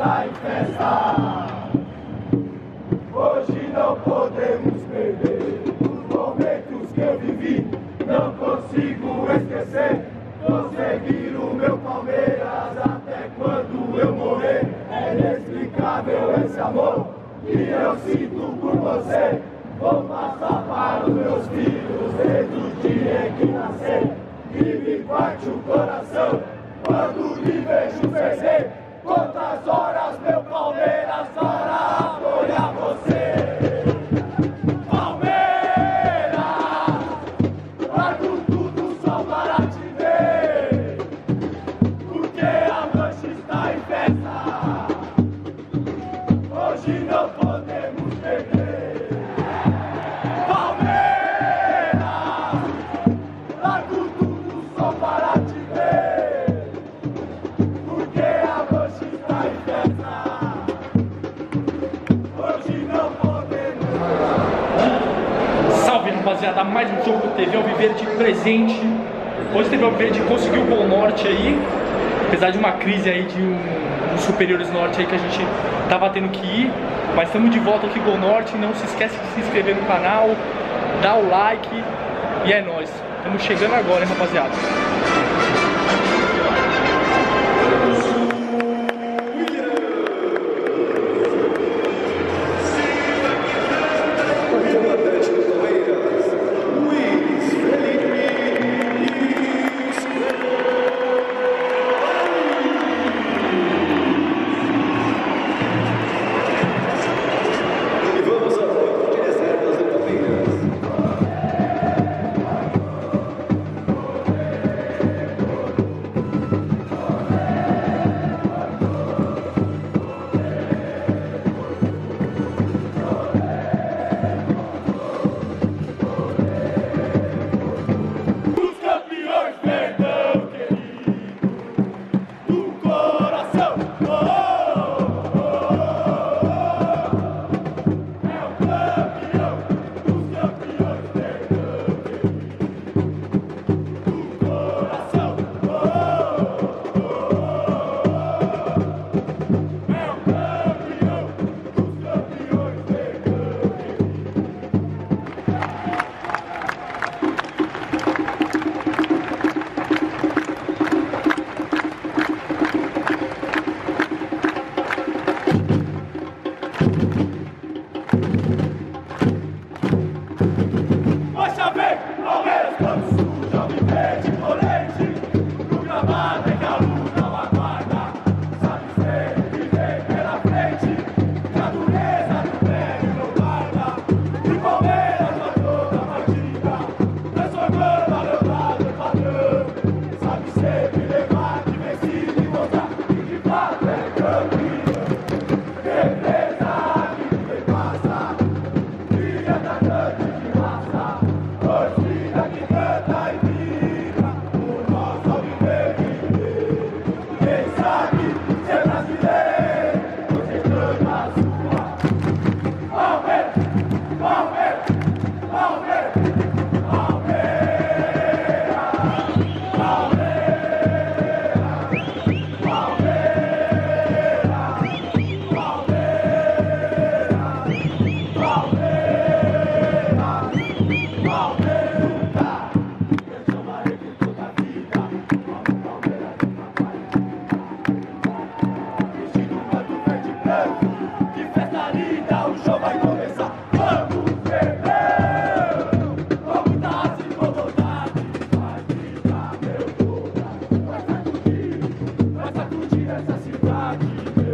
está em festa. Hoje não podemos perder os momentos que eu vivi. Não consigo mais um jogo teve ao é Alviverde presente. Hoje teve Alviverde é conseguiu o gol norte aí, apesar de uma crise aí de um, um superiores norte aí que a gente tá tava tendo que ir, mas estamos de volta aqui com o norte. Não se esquece de se inscrever no canal, dar o like e é nós. Estamos chegando agora, hein, rapaziada.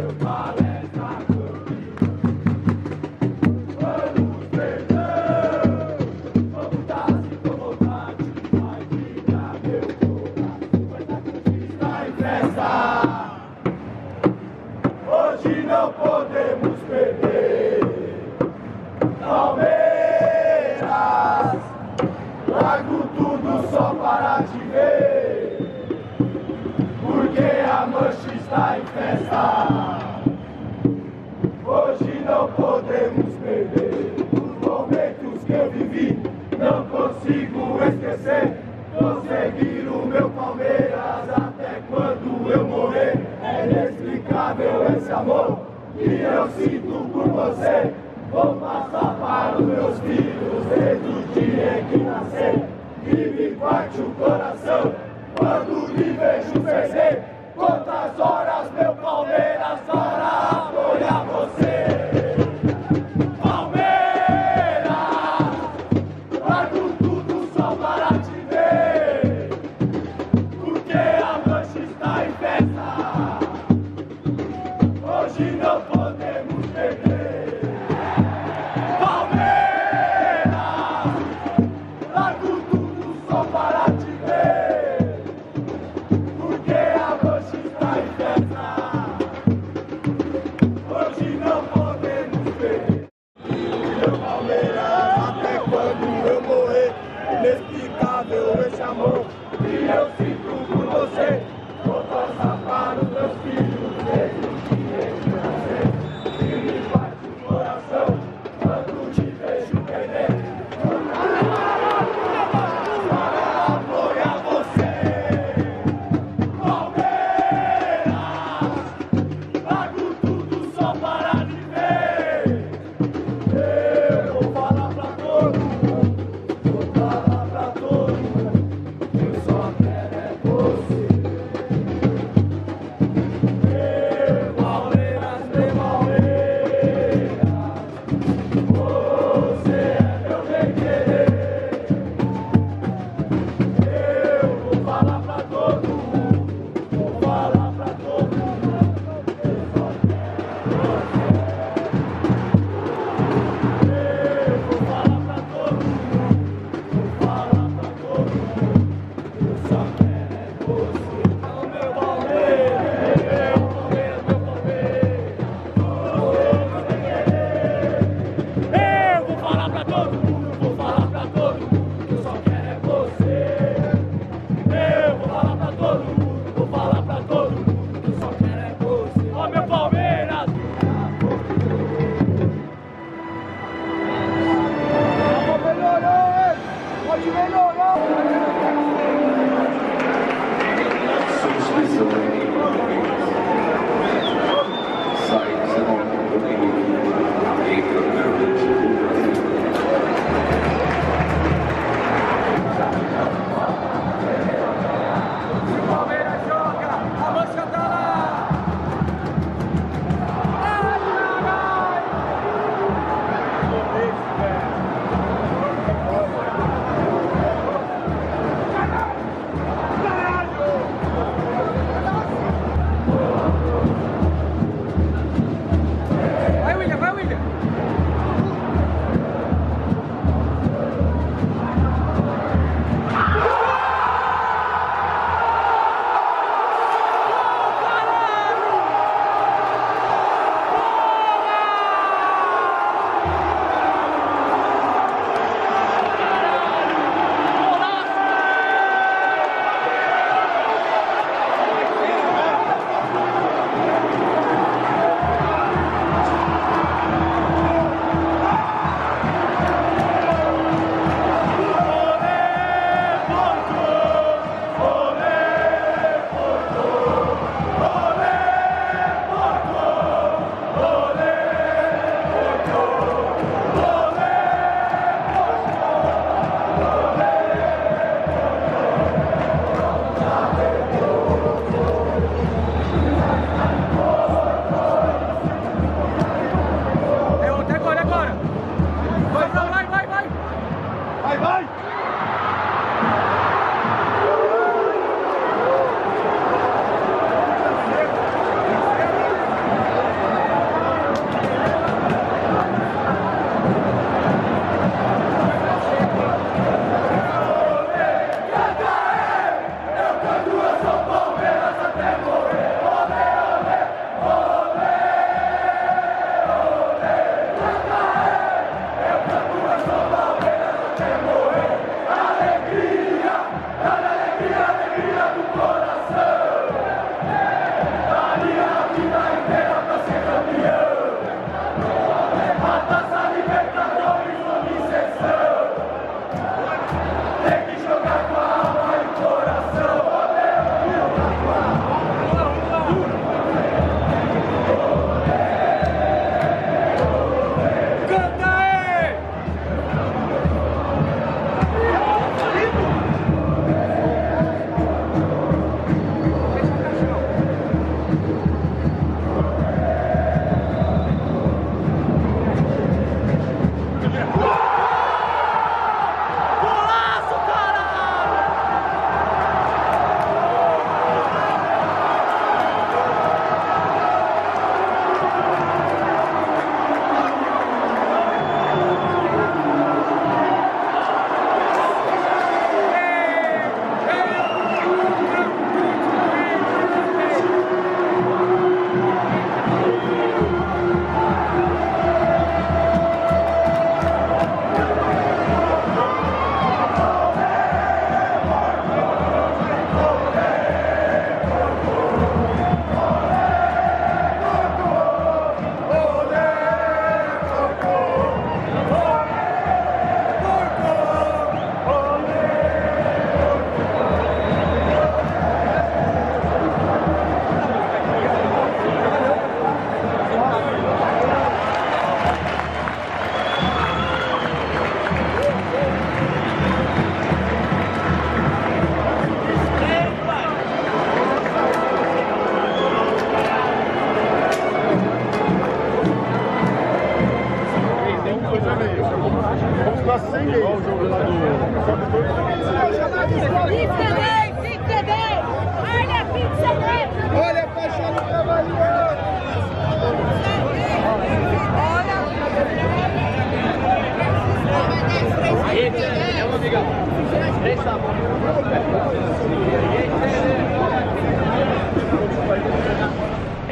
Goodbye. Parte o coração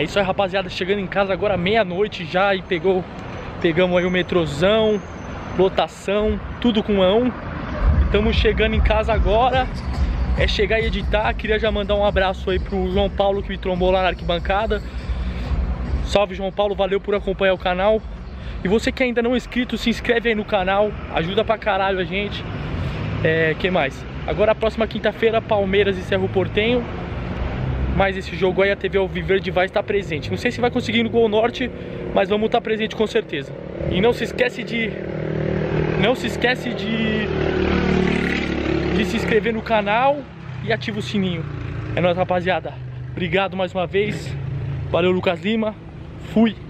É isso aí, rapaziada. Chegando em casa agora meia-noite já e pegou, pegamos aí o metrozão, lotação, tudo com ão. Estamos chegando em casa agora. É chegar e editar. Queria já mandar um abraço aí pro João Paulo que me trombou lá na arquibancada. Salve João Paulo, valeu por acompanhar o canal. E você que ainda não é inscrito, se inscreve aí no canal, ajuda pra caralho a gente. É, que mais? Agora a próxima quinta-feira, Palmeiras e Cerro Portenho. Mas esse jogo aí a TV Alviverde vai estar presente. Não sei se vai conseguir no Gol Norte, mas vamos estar presente com certeza. E não se esquece de não se esquece de de se inscrever no canal e ativa o sininho. É nóis, rapaziada. Obrigado mais uma vez. Valeu, Lucas Lima. Fui.